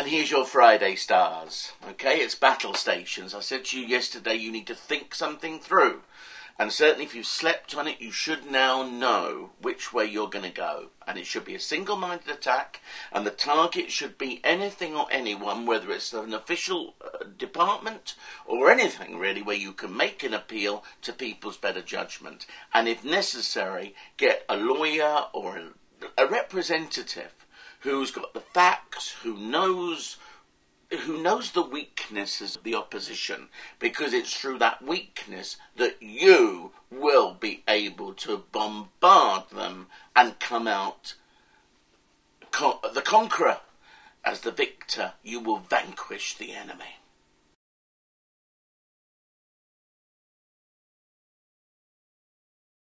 And here's your Friday stars. Okay, it's battle stations. I said to you yesterday you need to think something through. And certainly if you've slept on it, you should now know which way you're going to go. And it should be a single minded attack, and the target should be anything or anyone, whether it's an official uh, department or anything really, where you can make an appeal to people's better judgment. And if necessary, get a lawyer or a, a representative who's got the facts, who knows who knows the weaknesses of the opposition because it's through that weakness that you will be able to bombard them and come out the conqueror. As the victor you will vanquish the enemy